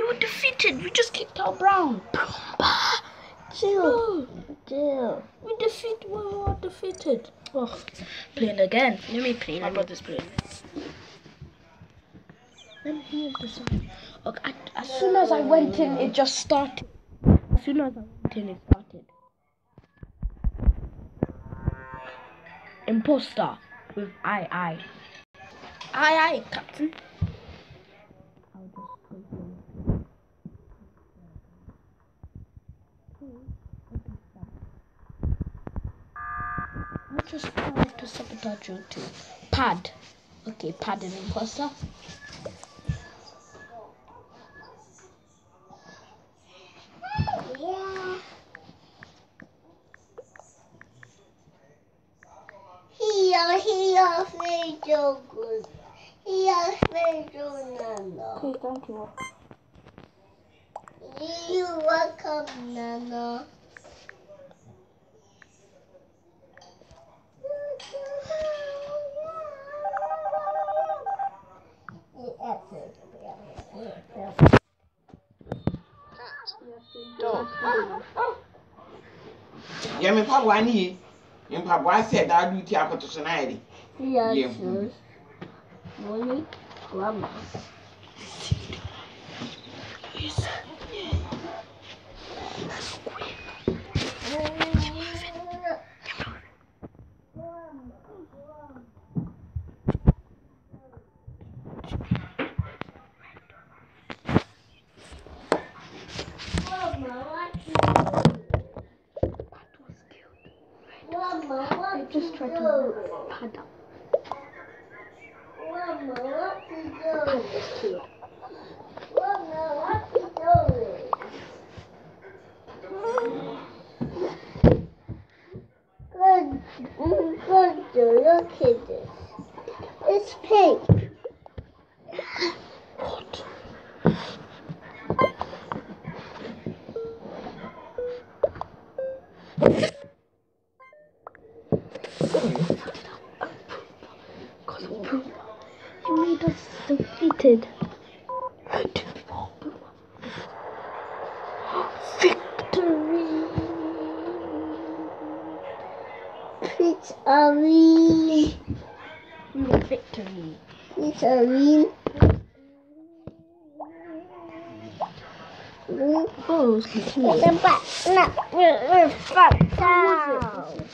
You were defeated. We just kicked out Brown. Chill. No, Chill. we defeat. We were defeated. Oh, playing again. Let me play. My brother's playing. Let me hear the song. Okay, I, as soon as I went in, it just started. As soon as I went in, it started. Imposter with I I. I I, Captain. I'll just play him. I just tried to sabotage you too. Pad. Okay, pad and imposter. Yeah. Here, here, very good. Here, very Nana. Okay, thank you. You're welcome, Nana. Yeah, me papa one here. Me papa I said that duty I got to tonight. Yes. Money, grandma. Yes. What what you good, look at this. It's pink. Made us defeated. Victory! Victory! a real, We won victory. real. Oh, it's continuing. The back, no, we're back down.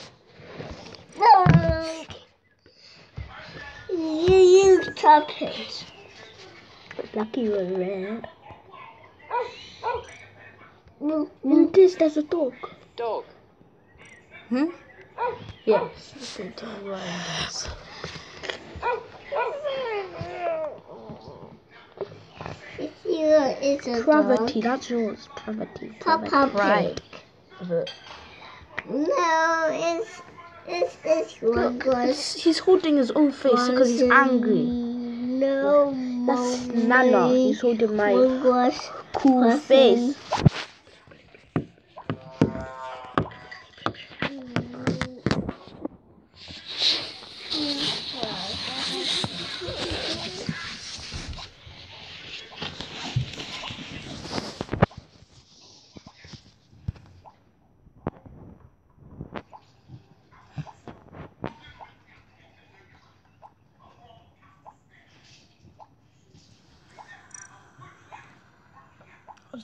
No. You use chocolate. Lucky you were red. In this, there's a dog. dog Hmm? Yes. Listen to me right now. It's you, a Poverty, that's yours. Poverty. Papa. Pride. No, it's, it's, it's one He's holding his own face because he's angry. No, That's Nana. He's holding my cool face.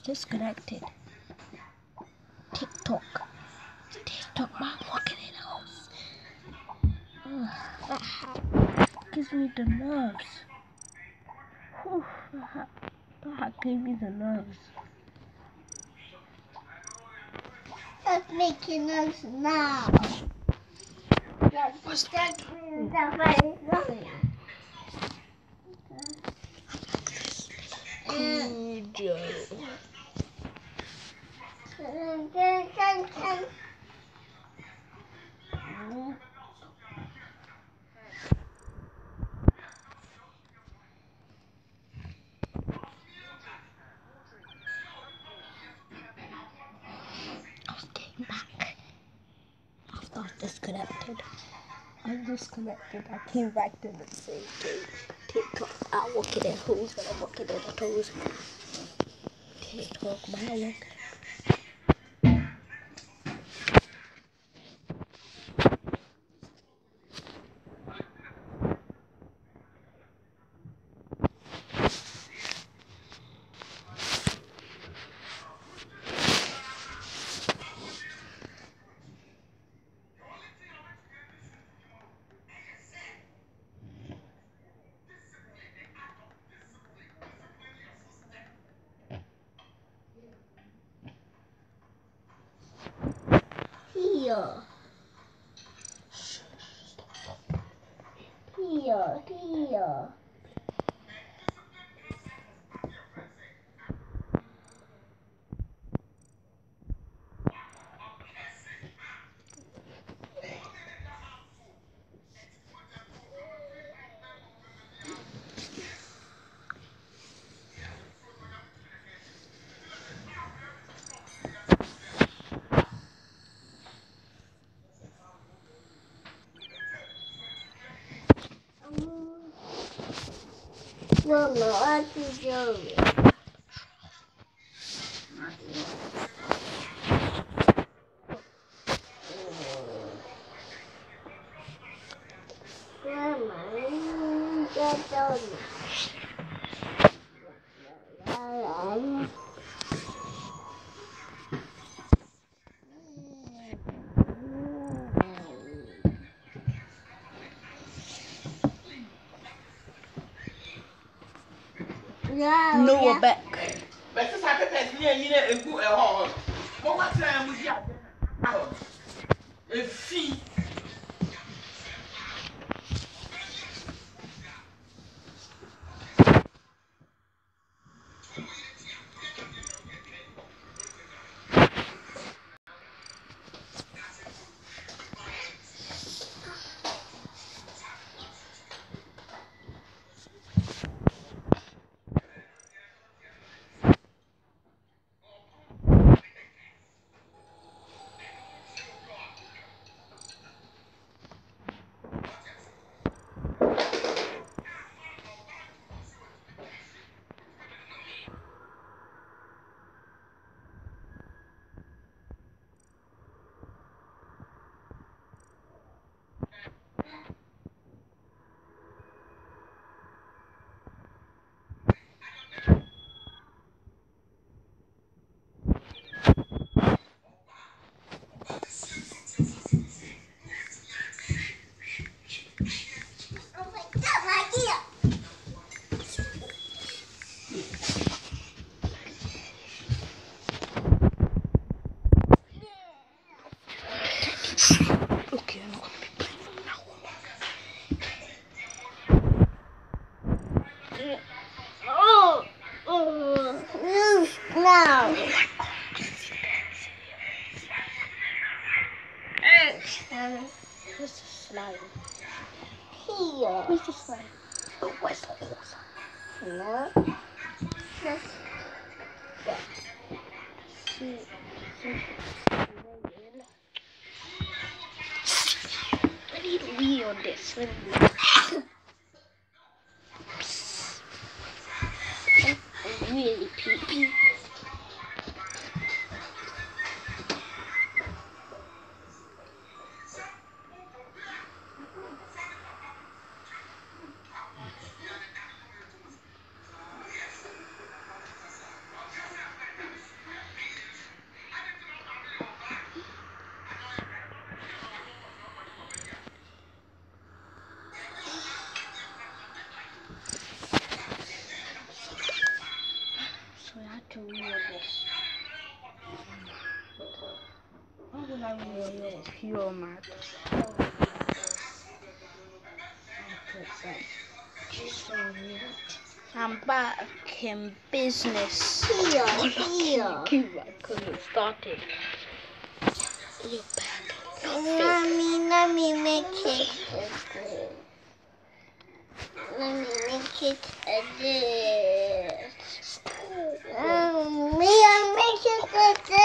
Disconnected. TikTok. TikTok, man, walking in the house. Ugh, that hat gives me the nerves. Whew, that hat, that hat gave me the nerves. That's making us now. What's that? That nothing. I disconnected. I was disconnected. I came back to the same game. TikTok. I walk in their holes when I'm walking in the toes. TikTok my work. 有有有 Here, here. Mama, what you doing? Mama, No, we're back. bɛsesa pɛpɛs ne anyina egu ɛhɔ hɔ mɔkɔ tena mu di ade hɔ efi Okay, I'm not gonna be playing from now on. Oh, oh, move now. Where's the slime? Here. Where's the slime? Oh, where's the horse? No. Let's See, I need to wee on this. Let me. I'm really pee pee. On mad. I'm back in business. here, here. Because it started. You're back. Let me, let me make it. Let me make it again. Um, me, make it again.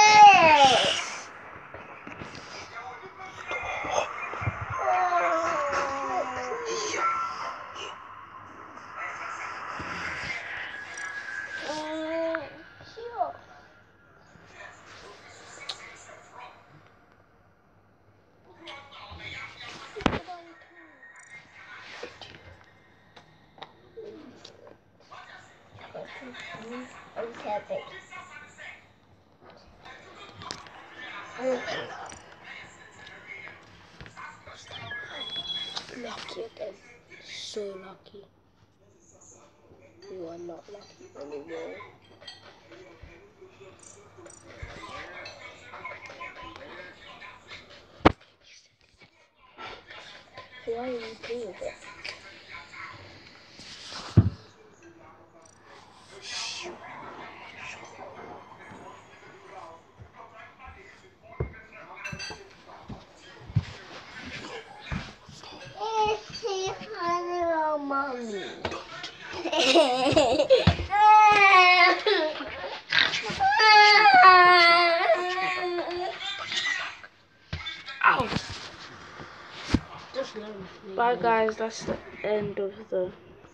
Why are. Bye guys, that's the end of the